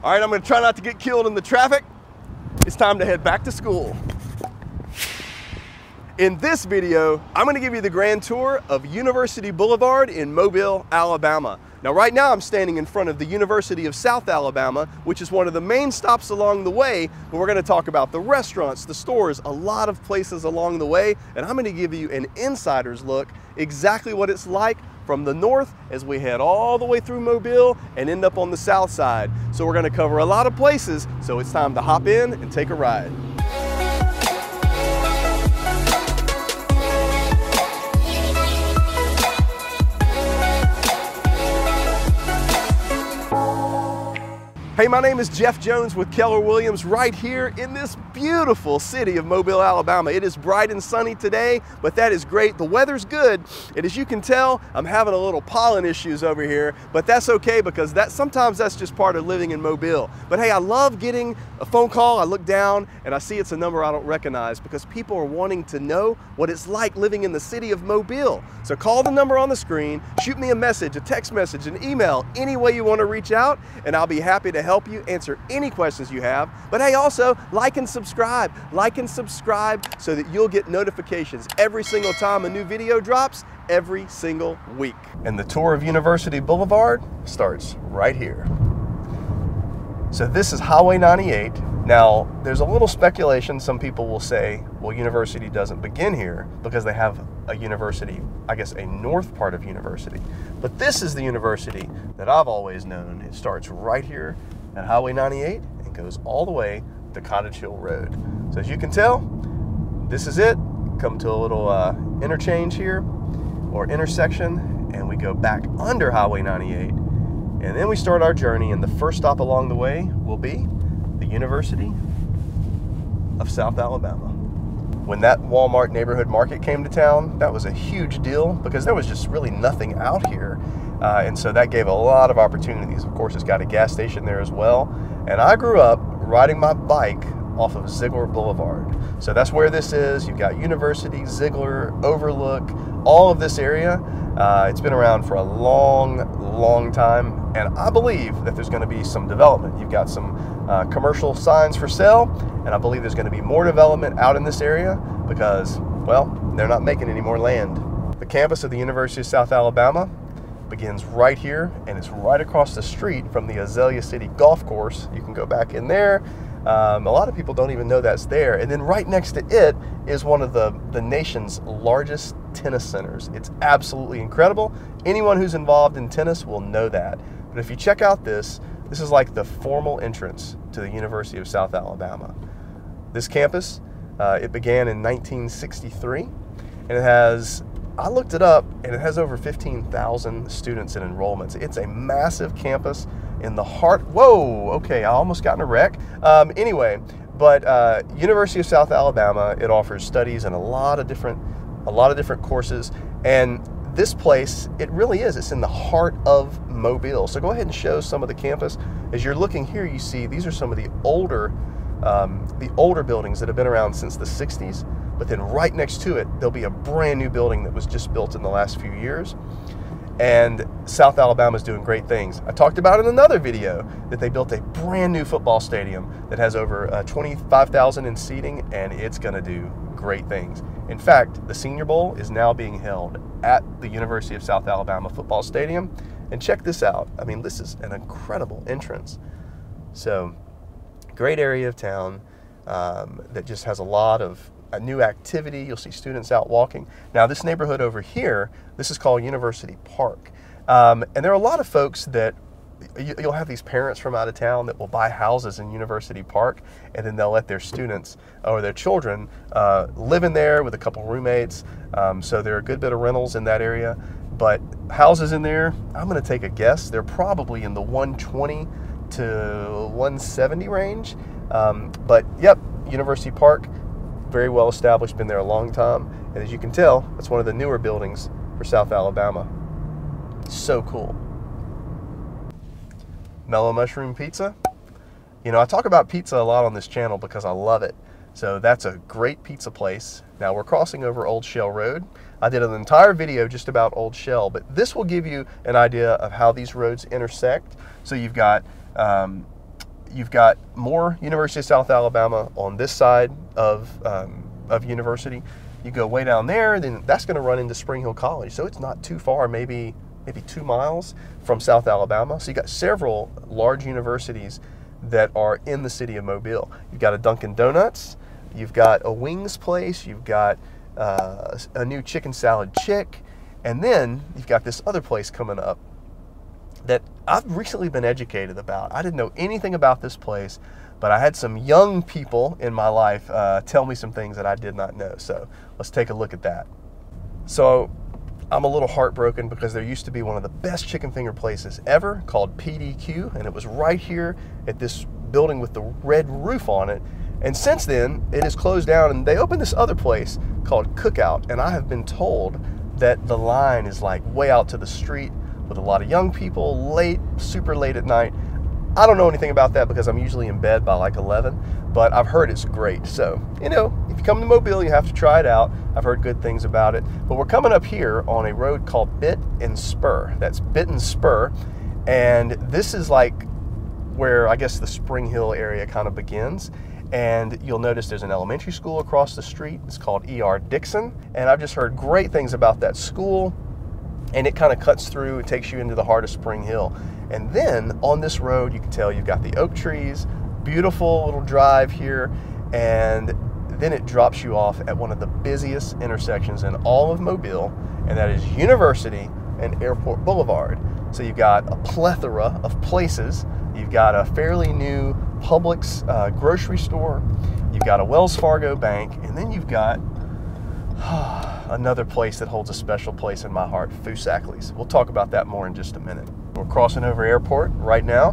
All right, I'm gonna try not to get killed in the traffic. It's time to head back to school. In this video, I'm gonna give you the grand tour of University Boulevard in Mobile, Alabama. Now right now I'm standing in front of the University of South Alabama, which is one of the main stops along the way, but we're gonna talk about the restaurants, the stores, a lot of places along the way, and I'm gonna give you an insider's look exactly what it's like from the north as we head all the way through Mobile and end up on the south side. So we're gonna cover a lot of places, so it's time to hop in and take a ride. Hey, my name is Jeff Jones with Keller Williams right here in this beautiful city of Mobile, Alabama. It is bright and sunny today, but that is great. The weather's good, and as you can tell, I'm having a little pollen issues over here, but that's okay because that sometimes that's just part of living in Mobile. But hey, I love getting a phone call. I look down and I see it's a number I don't recognize because people are wanting to know what it's like living in the city of Mobile. So call the number on the screen, shoot me a message, a text message, an email, any way you want to reach out, and I'll be happy to help you answer any questions you have. But hey, also like and subscribe. Like and subscribe so that you'll get notifications every single time a new video drops every single week. And the tour of University Boulevard starts right here. So this is Highway 98. Now, there's a little speculation. Some people will say, well, university doesn't begin here because they have a university, I guess a north part of university. But this is the university that I've always known. It starts right here at Highway 98 and goes all the way to Cottage Hill Road. So as you can tell, this is it. Come to a little uh, interchange here or intersection and we go back under Highway 98 and then we start our journey and the first stop along the way will be the University of South Alabama. When that Walmart neighborhood market came to town, that was a huge deal because there was just really nothing out here. Uh, and so that gave a lot of opportunities. Of course, it's got a gas station there as well. And I grew up riding my bike off of Zeigler Boulevard. So that's where this is. You've got University, Zeigler, Overlook, all of this area. Uh, it's been around for a long, long time, and I believe that there's going to be some development. You've got some uh, commercial signs for sale, and I believe there's going to be more development out in this area because, well, they're not making any more land. The campus of the University of South Alabama begins right here, and it's right across the street from the Azalea City Golf Course. You can go back in there. Um, a lot of people don't even know that's there. And then right next to it is one of the, the nation's largest tennis centers. It's absolutely incredible. Anyone who's involved in tennis will know that. But if you check out this, this is like the formal entrance to the University of South Alabama. This campus, uh, it began in 1963, and it has, I looked it up, and it has over 15,000 students in enrollments. It's a massive campus in the heart. Whoa, okay, I almost got in a wreck. Um, anyway, but uh, University of South Alabama, it offers studies in a lot of different, a lot of different courses, and this place, it really is. It's in the heart of Mobile. So go ahead and show some of the campus. As you're looking here, you see these are some of the older, um, the older buildings that have been around since the 60s. But then right next to it, there'll be a brand new building that was just built in the last few years. And South Alabama is doing great things. I talked about in another video that they built a brand new football stadium that has over uh, 25,000 in seating, and it's going to do great things. In fact, the Senior Bowl is now being held at the University of South Alabama football stadium. And check this out. I mean, this is an incredible entrance. So, great area of town um, that just has a lot of a new activity. You'll see students out walking. Now, this neighborhood over here, this is called University Park. Um, and there are a lot of folks that you'll have these parents from out of town that will buy houses in University Park, and then they'll let their students or their children uh, live in there with a couple roommates. Um, so there are a good bit of rentals in that area. But houses in there, I'm going to take a guess. They're probably in the 120 to 170 range. Um, but yep, University Park, very well established, been there a long time. And as you can tell, it's one of the newer buildings for South Alabama. So cool. Mellow Mushroom Pizza. You know, I talk about pizza a lot on this channel because I love it. So that's a great pizza place. Now we're crossing over Old Shell Road. I did an entire video just about Old Shell, but this will give you an idea of how these roads intersect. So you've got um, you've got more University of South Alabama on this side of, um, of University. You go way down there, then that's going to run into Spring Hill College. So it's not too far, maybe maybe two miles from South Alabama. So you've got several large universities that are in the city of Mobile. You've got a Dunkin' Donuts, you've got a wings place, you've got uh, a new chicken salad chick, and then you've got this other place coming up that I've recently been educated about. I didn't know anything about this place, but I had some young people in my life uh, tell me some things that I did not know. So let's take a look at that. So I'm a little heartbroken because there used to be one of the best chicken finger places ever called PDQ, and it was right here at this building with the red roof on it. And since then, it has closed down, and they opened this other place called Cookout. And I have been told that the line is like way out to the street with a lot of young people, late, super late at night. I don't know anything about that because I'm usually in bed by like 11, but I've heard it's great. So, you know, if you come to Mobile, you have to try it out. I've heard good things about it. But we're coming up here on a road called Bit and Spur. That's Bit and Spur. And this is like where I guess the Spring Hill area kind of begins. And you'll notice there's an elementary school across the street. It's called E.R. Dickson. And I've just heard great things about that school. And it kind of cuts through, it takes you into the heart of Spring Hill. And then on this road, you can tell you've got the oak trees, beautiful little drive here. And then it drops you off at one of the busiest intersections in all of Mobile, and that is University and Airport Boulevard. So you've got a plethora of places. You've got a fairly new Publix uh, grocery store. You've got a Wells Fargo bank, and then you've got another place that holds a special place in my heart, Foosackly's. We'll talk about that more in just a minute. We're crossing over airport right now.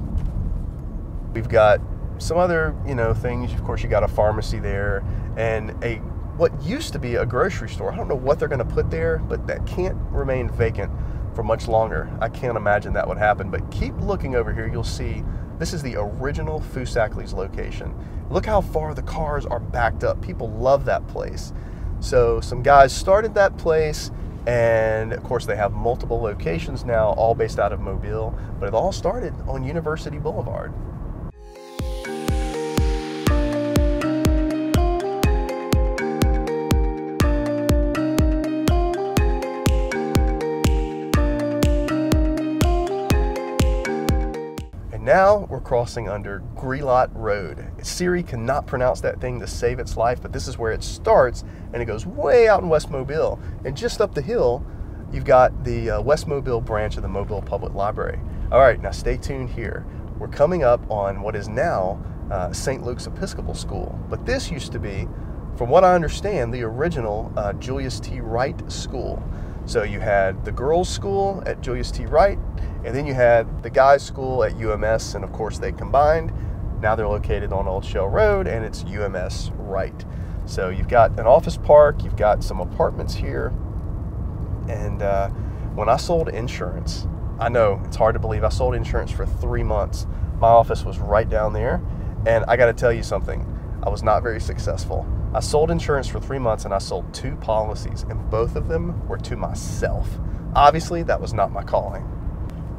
We've got some other, you know, things. Of course, you got a pharmacy there and a what used to be a grocery store. I don't know what they're going to put there, but that can't remain vacant for much longer. I can't imagine that would happen. But keep looking over here. You'll see this is the original Foosackly's location. Look how far the cars are backed up. People love that place. So some guys started that place and of course they have multiple locations now all based out of Mobile, but it all started on University Boulevard. Now we're crossing under Grelot Road. Siri cannot pronounce that thing to save its life, but this is where it starts and it goes way out in West Mobile. And just up the hill, you've got the uh, West Mobile branch of the Mobile Public Library. All right, now stay tuned here. We're coming up on what is now uh, St. Luke's Episcopal School, but this used to be, from what I understand, the original uh, Julius T. Wright School. So you had the girls' school at Julius T. Wright, and then you had the guys' school at UMS, and of course they combined. Now they're located on Old Shell Road, and it's UMS Wright. So you've got an office park, you've got some apartments here, and uh, when I sold insurance, I know it's hard to believe I sold insurance for three months. My office was right down there, and I got to tell you something. I was not very successful. I sold insurance for three months and I sold two policies, and both of them were to myself. Obviously, that was not my calling.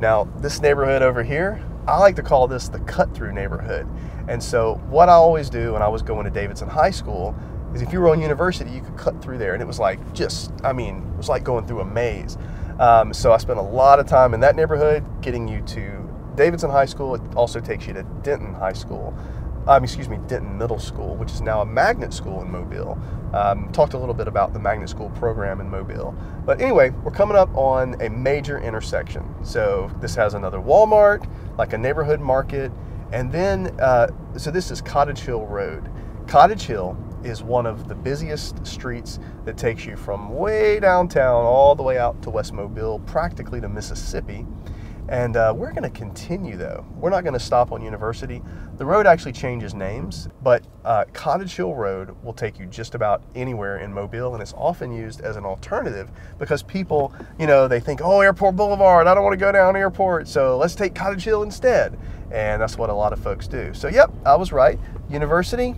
Now, this neighborhood over here, I like to call this the cut through neighborhood. And so, what I always do when I was going to Davidson High School is if you were on university, you could cut through there. And it was like just, I mean, it was like going through a maze. Um, so, I spent a lot of time in that neighborhood getting you to Davidson High School. It also takes you to Denton High School um, excuse me, Denton Middle School, which is now a magnet school in Mobile. Um, talked a little bit about the magnet school program in Mobile. But anyway, we're coming up on a major intersection. So this has another Walmart, like a neighborhood market, and then, uh, so this is Cottage Hill Road. Cottage Hill is one of the busiest streets that takes you from way downtown all the way out to West Mobile, practically to Mississippi. And uh, we're going to continue though. We're not going to stop on University. The road actually changes names, but uh, Cottage Hill Road will take you just about anywhere in Mobile, and it's often used as an alternative because people, you know, they think, oh, Airport Boulevard, I don't want to go down Airport, so let's take Cottage Hill instead. And that's what a lot of folks do. So, yep, I was right. University,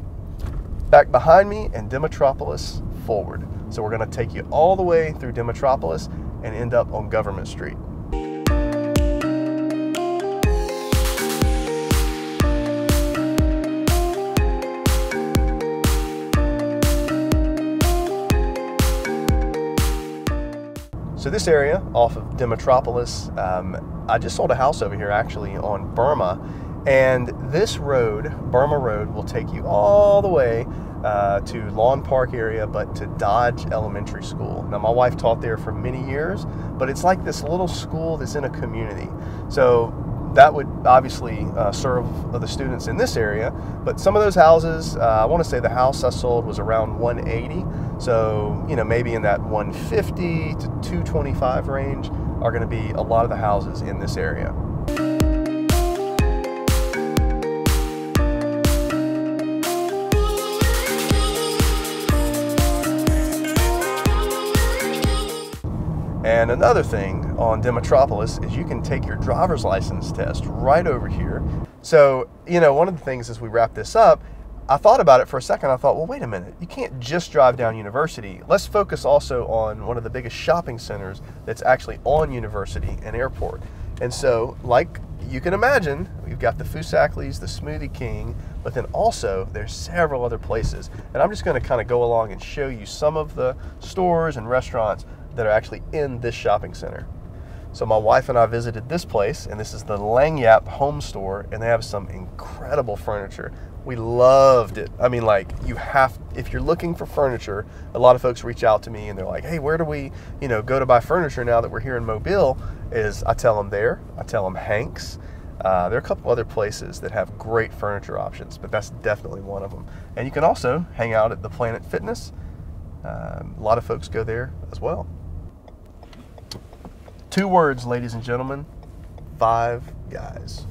back behind me, and Demetropolis forward. So, we're going to take you all the way through Demetropolis and end up on Government Street. So this area off of Demetropolis, um, I just sold a house over here actually on Burma, and this road, Burma Road, will take you all the way uh, to Lawn Park area, but to Dodge Elementary School. Now, my wife taught there for many years, but it's like this little school that's in a community. So that would obviously uh, serve the students in this area. But some of those houses, uh, I want to say the house I sold was around 180. So, you know, maybe in that 150 to 225 range are going to be a lot of the houses in this area. And another thing on Demetropolis is you can take your driver's license test right over here. So, you know, one of the things as we wrap this up, I thought about it for a second. I thought, well, wait a minute. You can't just drive down University. Let's focus also on one of the biggest shopping centers that's actually on University and Airport. And so, like you can imagine, we've got the Foosackly's, the Smoothie King, but then also there's several other places. And I'm just going to kind of go along and show you some of the stores and restaurants that are actually in this shopping center. So my wife and I visited this place, and this is the Langyap Home Store, and they have some incredible furniture. We loved it. I mean, like you have, if you're looking for furniture, a lot of folks reach out to me and they're like, "Hey, where do we, you know, go to buy furniture now that we're here in Mobile?" Is I tell them there. I tell them Hanks. Uh, there are a couple other places that have great furniture options, but that's definitely one of them. And you can also hang out at the Planet Fitness. Um, a lot of folks go there as well. Two words, ladies and gentlemen Five Guys.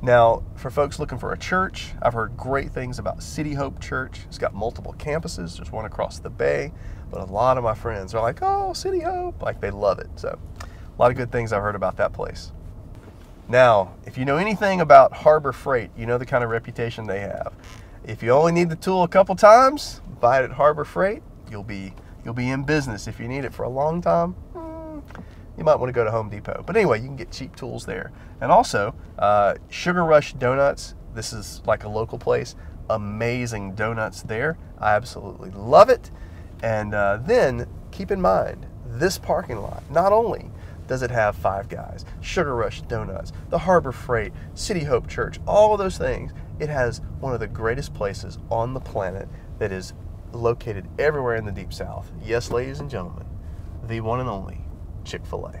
Now, for folks looking for a church, I've heard great things about City Hope Church. It's got multiple campuses, there's one across the bay, but a lot of my friends are like, oh, City Hope, like they love it. So, a lot of good things I've heard about that place. Now, if you know anything about Harbor Freight, you know the kind of reputation they have. If you only need the tool a couple times, buy it at Harbor Freight. You'll be you'll be in business. If you need it for a long time, you might want to go to Home Depot. But anyway, you can get cheap tools there. And also, uh, Sugar Rush Donuts. This is like a local place. Amazing donuts there. I absolutely love it. And uh, then keep in mind, this parking lot, not only does it have Five Guys, Sugar Rush Donuts, the Harbor Freight, City Hope Church, all of those things, it has one of the greatest places on the planet that is located everywhere in the Deep South. Yes, ladies and gentlemen, the one and only Chick fil A.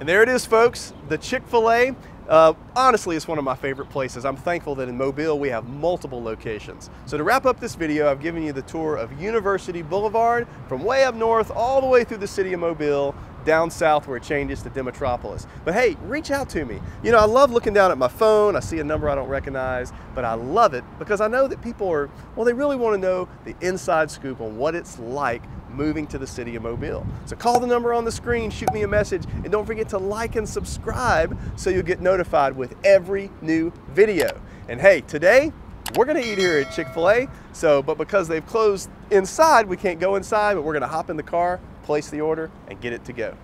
And there it is, folks, the Chick fil A. Uh, honestly, it's one of my favorite places. I'm thankful that in Mobile we have multiple locations. So to wrap up this video, I've given you the tour of University Boulevard from way up north all the way through the city of Mobile down south where it changes to Demetropolis. But hey, reach out to me. You know, I love looking down at my phone. I see a number I don't recognize, but I love it because I know that people are, well, they really want to know the inside scoop on what it's like moving to the city of Mobile. So call the number on the screen, shoot me a message, and don't forget to like and subscribe so you'll get notified with every new video. And hey, today, we're gonna eat here at Chick-fil-A, so, but because they've closed inside, we can't go inside, but we're gonna hop in the car, place the order, and get it to go.